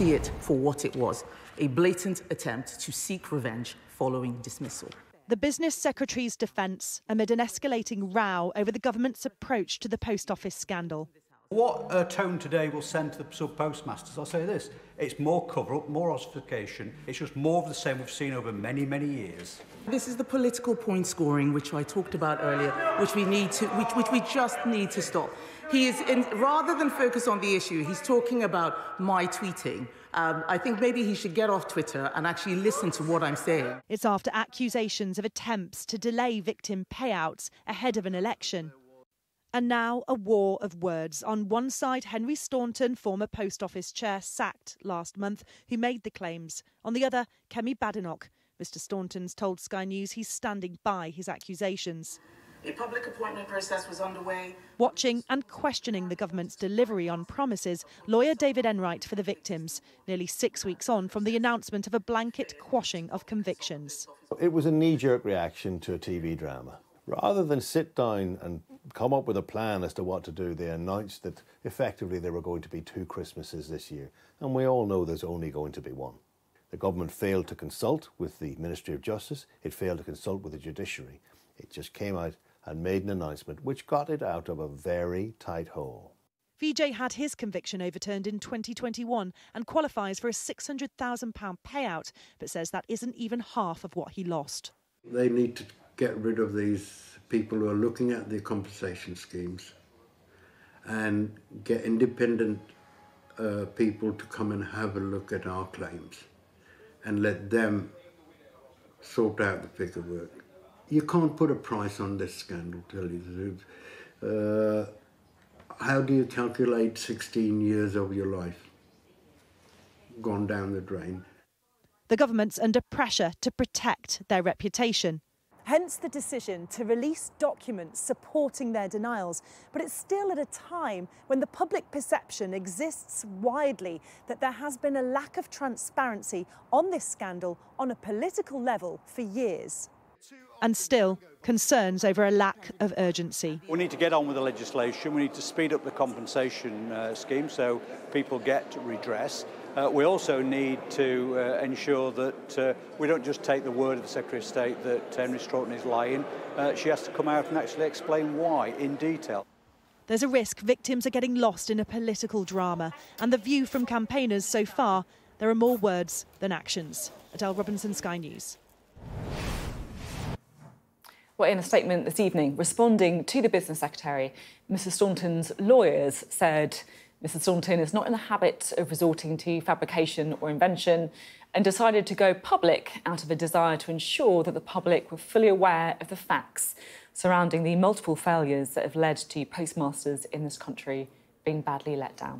see it for what it was a blatant attempt to seek revenge following dismissal. The Business Secretary's defence amid an escalating row over the government's approach to the post office scandal. What uh, tone today will send to the sub postmasters? I'll say this it's more cover up, more ossification. It's just more of the same we've seen over many, many years. This is the political point scoring which I talked about earlier, which we need to, which, which we just need to stop. He is, in, rather than focus on the issue, he's talking about my tweeting. Um, I think maybe he should get off Twitter and actually listen to what I'm saying. It's after accusations of attempts to delay victim payouts ahead of an election. And now a war of words. On one side, Henry Staunton, former Post Office chair, sacked last month, who made the claims. On the other, Kemi Badenoch. Mr. Staunton's told Sky News he's standing by his accusations. A public appointment process was underway. Watching and questioning the government's delivery on promises, lawyer David Enright for the victims, nearly six weeks on from the announcement of a blanket quashing of convictions. It was a knee jerk reaction to a TV drama. Rather than sit down and come up with a plan as to what to do, they announced that effectively there were going to be two Christmases this year. And we all know there's only going to be one. The government failed to consult with the Ministry of Justice, it failed to consult with the judiciary. It just came out and made an announcement which got it out of a very tight hole. VJ had his conviction overturned in 2021 and qualifies for a £600,000 payout, but says that isn't even half of what he lost. They need to get rid of these people who are looking at the compensation schemes and get independent uh, people to come and have a look at our claims and let them sort out the paperwork. You can't put a price on this scandal, tell you the truth. Uh, how do you calculate 16 years of your life gone down the drain? The government's under pressure to protect their reputation. Hence the decision to release documents supporting their denials. But it's still at a time when the public perception exists widely that there has been a lack of transparency on this scandal on a political level for years. And still, concerns over a lack of urgency. We need to get on with the legislation. We need to speed up the compensation uh, scheme so people get redress. Uh, we also need to uh, ensure that uh, we don't just take the word of the Secretary of State that Henry Staunton is lying. Uh, she has to come out and actually explain why in detail. There's a risk victims are getting lost in a political drama, and the view from campaigners so far there are more words than actions. Adele Robinson, Sky News. Well, in a statement this evening, responding to the Business Secretary, Mrs Staunton's lawyers said Mrs Staunton is not in the habit of resorting to fabrication or invention and decided to go public out of a desire to ensure that the public were fully aware of the facts surrounding the multiple failures that have led to postmasters in this country being badly let down.